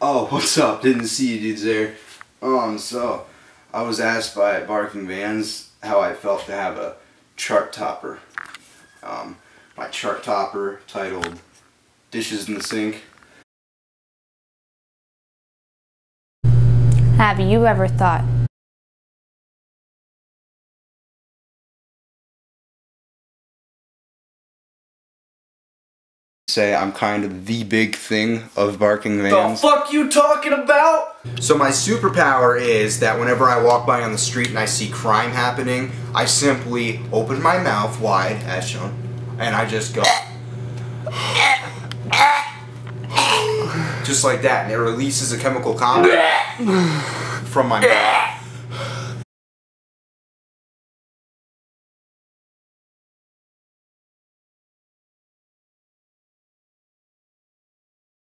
Oh, what's up? Didn't see you dudes there. Um, so, I was asked by Barking Vans how I felt to have a chart topper. Um, my chart topper titled Dishes in the Sink. Have you ever thought say I'm kind of the big thing of barking vans. The fuck you talking about? So my superpower is that whenever I walk by on the street and I see crime happening, I simply open my mouth wide, as shown, and I just go. Just like that, and it releases a chemical compound from my mouth.